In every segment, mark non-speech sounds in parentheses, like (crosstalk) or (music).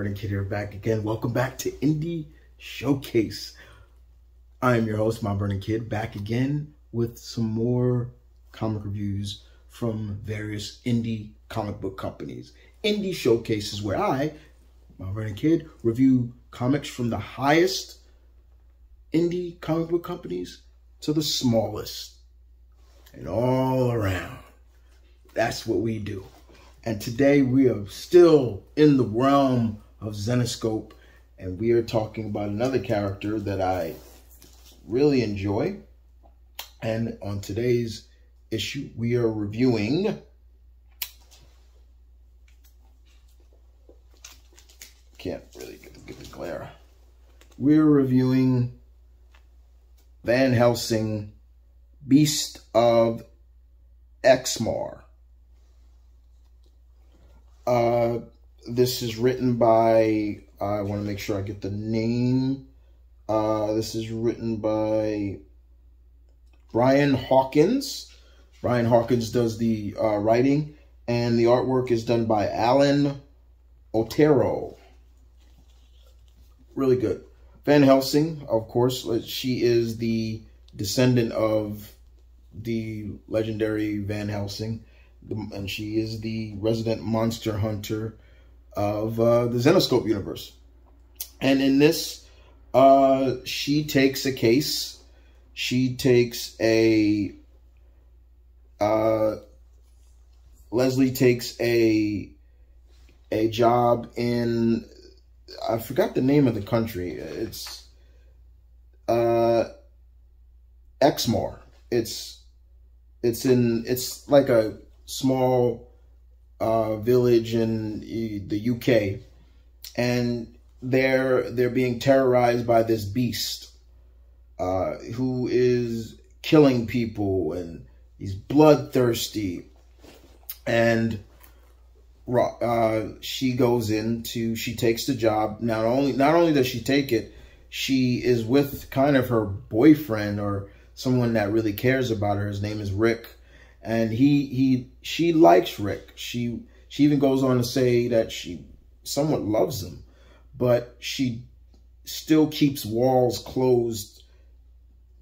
Vernon Kid here back again. Welcome back to Indie Showcase. I am your host, Mount Vernon Kid, back again with some more comic reviews from various indie comic book companies. Indie Showcase is where I, Mount Vernon Kid, review comics from the highest indie comic book companies to the smallest and all around. That's what we do. And today we are still in the realm of Zenescope, and we are talking about another character that I really enjoy. And on today's issue, we are reviewing can't really get the, get the glare. We're reviewing Van Helsing, Beast of Exmoor. Uh, this is written by, I want to make sure I get the name. Uh, this is written by Brian Hawkins. Brian Hawkins does the uh, writing, and the artwork is done by Alan Otero. Really good. Van Helsing, of course, she is the descendant of the legendary Van Helsing and she is the resident monster hunter of uh, the Zenescope universe. And in this, uh, she takes a case. She takes a. Uh, Leslie takes a a job in. I forgot the name of the country. It's uh, Exmoor. It's it's in it's like a small uh, village in the UK, and they're they're being terrorized by this beast uh, who is killing people and he's bloodthirsty, and uh, she goes into she takes the job. Not only not only does she take it, she is with kind of her boyfriend or someone that really cares about her. His name is Rick and he he she likes Rick. She she even goes on to say that she somewhat loves him, but she still keeps walls closed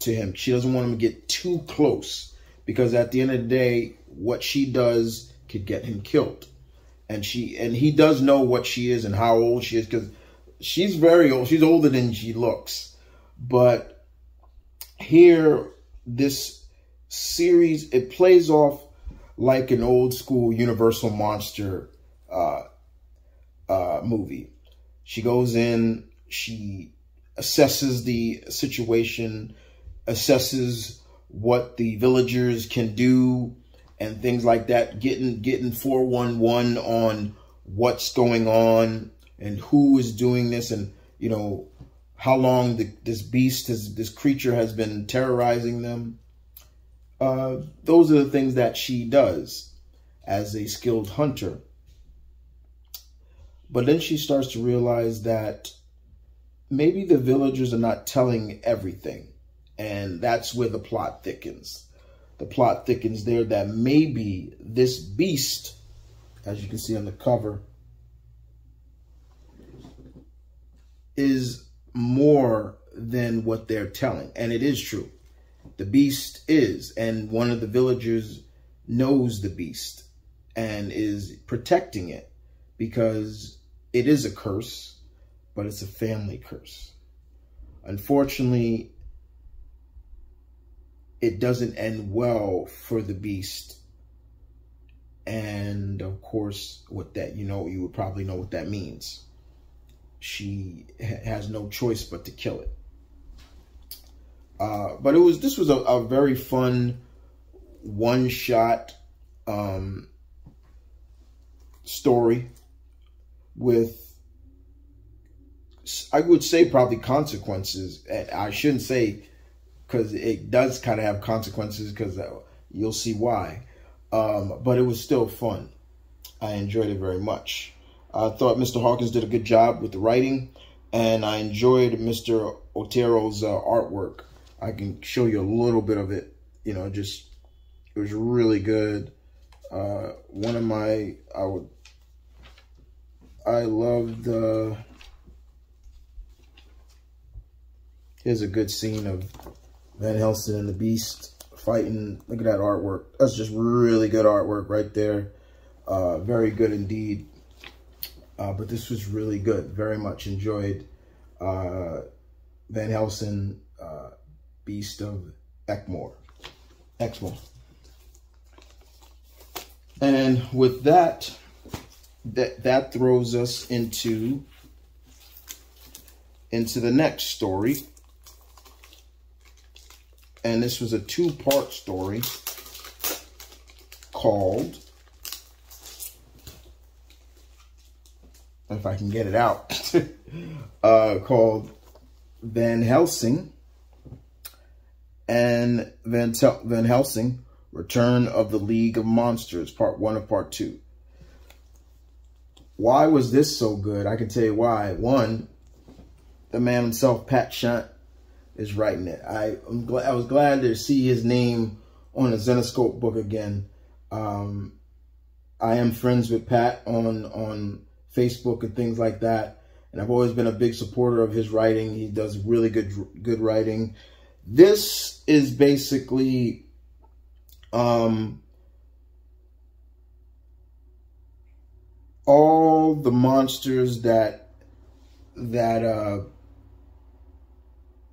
to him. She doesn't want him to get too close because at the end of the day, what she does could get him killed. And she and he does know what she is and how old she is because she's very old. She's older than she looks. But here, this series, it plays off like an old school Universal Monster uh, uh, movie. She goes in, she assesses the situation, assesses what the villagers can do and things like that, getting getting 411 on what's going on and who is doing this and, you know, how long the, this beast, has, this creature has been terrorizing them. Uh, those are the things that she does as a skilled hunter. But then she starts to realize that maybe the villagers are not telling everything. And that's where the plot thickens. The plot thickens there that maybe this beast, as you can see on the cover, is more than what they're telling. And it is true the beast is. And one of the villagers knows the beast and is protecting it because it is a curse, but it's a family curse. Unfortunately, it doesn't end well for the beast. And of course, what that, you know, you would probably know what that means. She has no choice but to kill it. Uh, but it was this was a, a very fun one shot um, story with I would say probably consequences. I shouldn't say because it does kind of have consequences because uh, you'll see why. Um, but it was still fun. I enjoyed it very much. I thought Mr. Hawkins did a good job with the writing, and I enjoyed Mr. Otero's uh, artwork. I can show you a little bit of it. You know, just it was really good. Uh, one of my I would I love the... Here's a good scene of Van Helsing and the Beast fighting. Look at that artwork. That's just really good artwork right there. Uh, very good indeed. Uh, but this was really good. Very much enjoyed uh, Van Helsing, uh, Beast of Ekmore. Exmoor. And with that, that that throws us into into the next story. And this was a two-part story called if I can get it out, (laughs) uh, called Van Helsing and Van, Van Helsing, Return of the League of Monsters, part one of part two. Why was this so good? I can tell you why. One, the man himself, Pat Shand, is writing it. I, I'm glad, I was glad to see his name on a Zenescope book again. Um, I am friends with Pat on on Facebook and things like that. And I've always been a big supporter of his writing. He does really good good writing. This is basically um, all the monsters that that uh,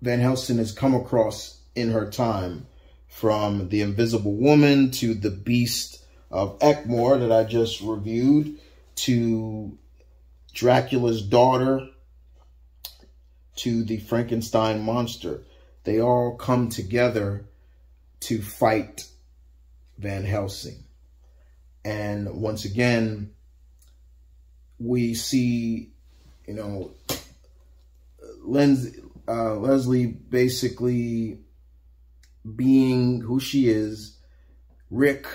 Van Helsing has come across in her time, from the Invisible Woman to the Beast of Ekmore that I just reviewed, to Dracula's daughter to the Frankenstein monster. They all come together to fight Van Helsing. And once again, we see, you know, Lens, uh, Leslie basically being who she is, Rick,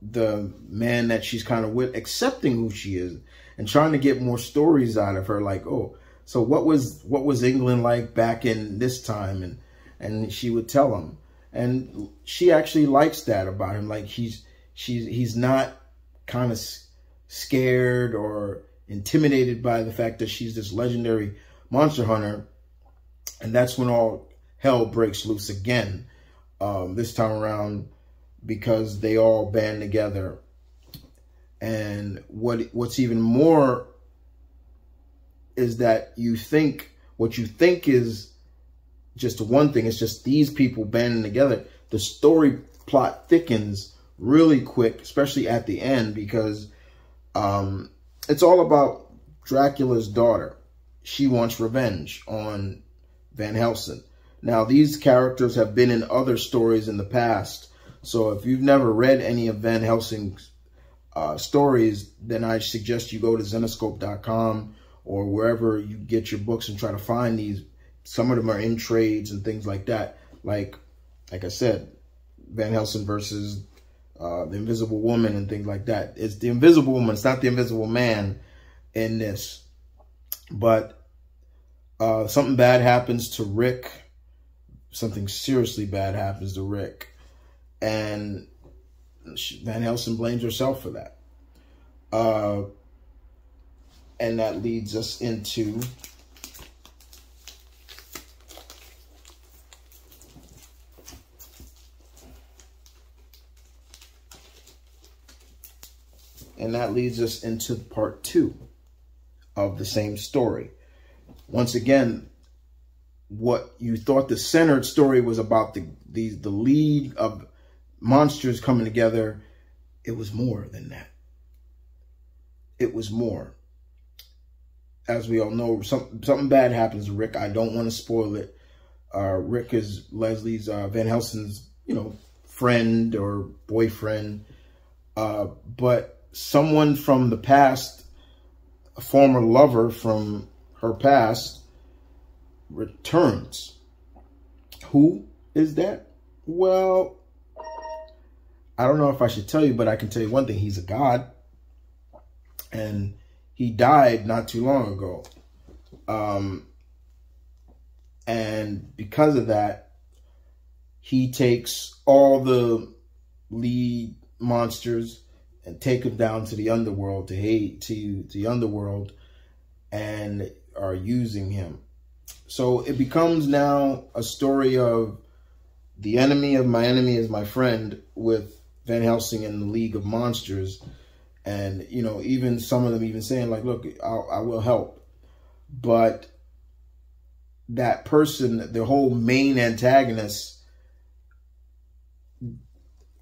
the man that she's kind of with, accepting who she is and trying to get more stories out of her. Like, oh, so what was what was England like back in this time? And and she would tell him, and she actually likes that about him. Like he's she's he's not kind of scared or intimidated by the fact that she's this legendary monster hunter. And that's when all hell breaks loose again. Um, this time around because they all band together and what what's even more is that you think what you think is just one thing. It's just these people banding together. The story plot thickens really quick, especially at the end, because um, it's all about Dracula's daughter. She wants revenge on Van Helsing. Now, these characters have been in other stories in the past. So if you've never read any of Van Helsing's uh, stories, then I suggest you go to Zenescope.com or wherever you get your books and try to find these. Some of them are in trades and things like that. Like, like I said, Van Helsing versus uh, the Invisible Woman and things like that. It's the Invisible Woman. It's not the Invisible Man in this. But uh, something bad happens to Rick. Something seriously bad happens to Rick. And Van Helsing blames herself for that. Uh, and that leads us into and that leads us into part two of the same story. Once again, what you thought the centered story was about the the, the League of monsters coming together. It was more than that. It was more. As we all know, some, something bad happens to Rick. I don't want to spoil it. Uh, Rick is Leslie's, uh, Van Helsing's, you know, friend or boyfriend. Uh, but someone from the past, a former lover from her past, returns. Who is that? Well, I don't know if I should tell you, but I can tell you one thing. He's a God. And he died not too long ago. Um, and because of that, he takes all the League monsters and take them down to the underworld, to hate, to, to the underworld, and are using him. So it becomes now a story of the enemy of my enemy is my friend with Van Helsing and the League of Monsters. And, you know, even some of them even saying like, look, I'll, I will help. But that person, the whole main antagonist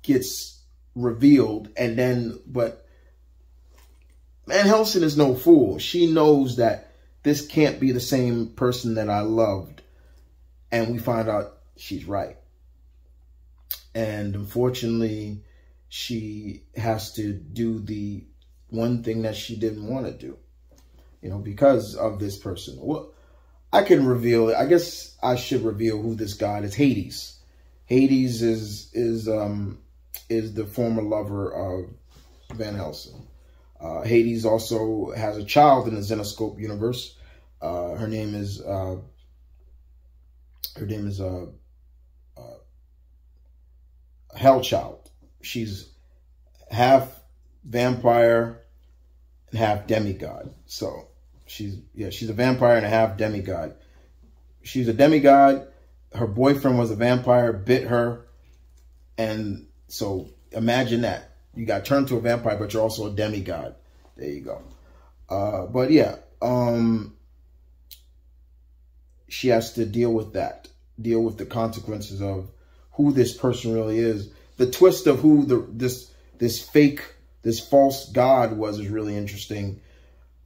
gets revealed. And then, but Van Helsing is no fool. She knows that this can't be the same person that I loved. And we find out she's right. And unfortunately, she has to do the one thing that she didn't want to do, you know, because of this person. Well, I can reveal it. I guess I should reveal who this god is. Hades. Hades is is um is the former lover of Van Helsing. Uh, Hades also has a child in the Zenescope universe. Uh, her name is uh, her name is uh, uh, Hellchild. She's half vampire and half demigod. So she's yeah, she's a vampire and a half demigod. She's a demigod. Her boyfriend was a vampire, bit her, and so imagine that you got turned to a vampire, but you're also a demigod. There you go. Uh, but yeah, um, she has to deal with that, deal with the consequences of who this person really is. The twist of who the this this fake, this false god was is really interesting.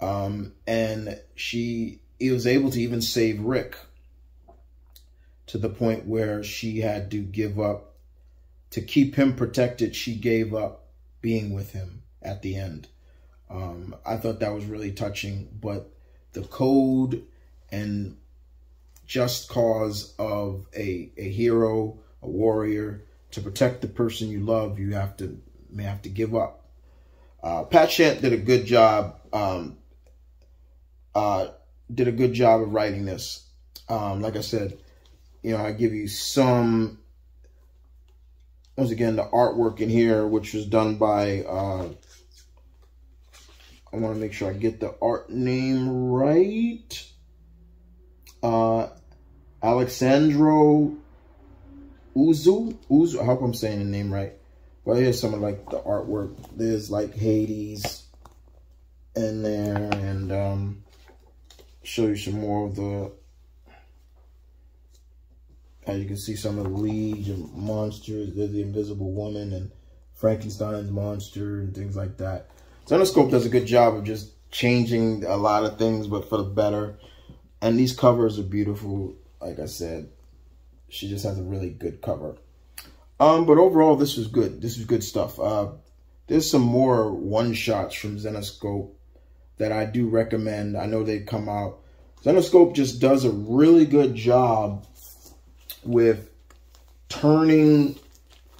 Um, and she he was able to even save Rick to the point where she had to give up to keep him protected. She gave up being with him at the end. Um, I thought that was really touching, but the code and just cause of a, a hero, a warrior, to protect the person you love, you have to may have to give up. Uh, Pat Shand did a good job. Um, uh, did a good job of writing this. Um, like I said, you know, I give you some once again, the artwork in here, which was done by, uh, I want to make sure I get the art name right. Uh, Alexandro Uzu. Uzu. I hope I'm saying the name right. But here's some of like the artwork. There's like Hades in there and um, show you some more of the as you can see, some of the Legion monsters. There's the Invisible Woman and Frankenstein's monster and things like that. Zenescope does a good job of just changing a lot of things, but for the better. And these covers are beautiful. Like I said, she just has a really good cover. Um, but overall, this was good. This is good stuff. Uh, there's some more one-shots from Zenescope that I do recommend. I know they come out. Zenescope just does a really good job with turning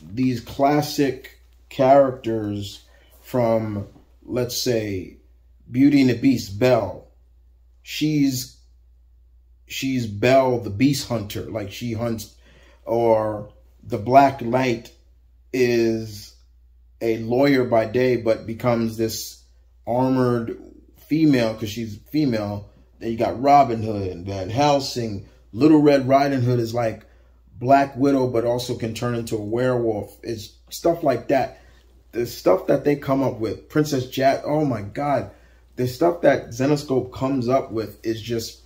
these classic characters from, let's say, Beauty and the Beast, Belle. She's she's Belle, the beast hunter, like she hunts, or the Black Knight is a lawyer by day, but becomes this armored female because she's female. Then you got Robin Hood and Van Helsing. Little Red Riding Hood is like Black Widow, but also can turn into a werewolf. It's stuff like that. The stuff that they come up with, Princess Jack. Oh my God, the stuff that Zenescope comes up with is just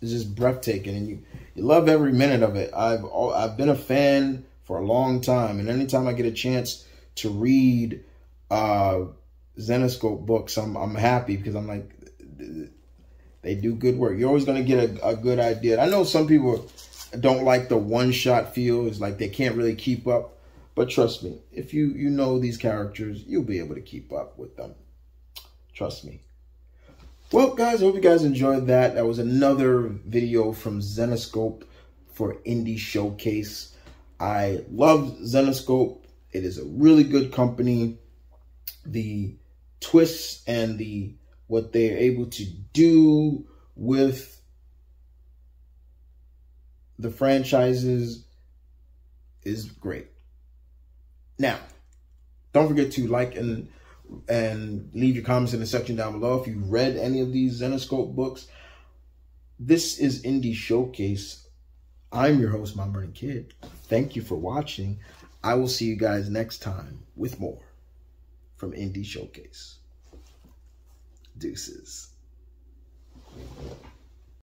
is just breathtaking, and you you love every minute of it. I've I've been a fan for a long time, and anytime I get a chance to read uh, Zenescope books, I'm I'm happy because I'm like they do good work. You're always going to get a, a good idea. I know some people don't like the one-shot feel. It's like they can't really keep up. But trust me, if you, you know these characters, you'll be able to keep up with them. Trust me. Well, guys, I hope you guys enjoyed that. That was another video from Zenescope for Indie Showcase. I love Zenescope. It is a really good company. The twists and the what they're able to do with the franchises is great. Now, don't forget to like and and leave your comments in the section down below if you read any of these Zenescope books. This is Indie Showcase. I'm your host, Mount Vernon Kid. Thank you for watching. I will see you guys next time with more from Indie Showcase. Deuces.